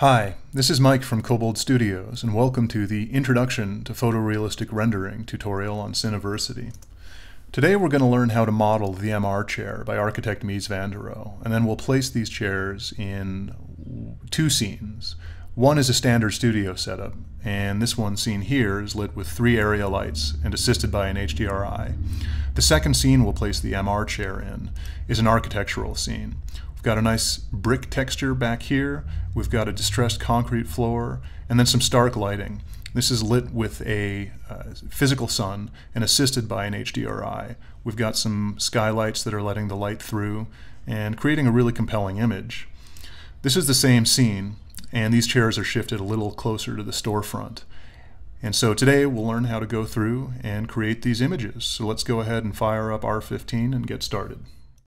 Hi, this is Mike from Kobold Studios, and welcome to the Introduction to Photorealistic Rendering tutorial on Cineversity. Today we're going to learn how to model the MR chair by architect Mies van der Rohe, and then we'll place these chairs in two scenes. One is a standard studio setup, and this one seen here is lit with three area lights and assisted by an HDRI. The second scene we'll place the MR chair in is an architectural scene. We've got a nice brick texture back here. We've got a distressed concrete floor and then some stark lighting. This is lit with a uh, physical sun and assisted by an HDRI. We've got some skylights that are letting the light through and creating a really compelling image. This is the same scene and these chairs are shifted a little closer to the storefront. And so today we'll learn how to go through and create these images. So let's go ahead and fire up R15 and get started.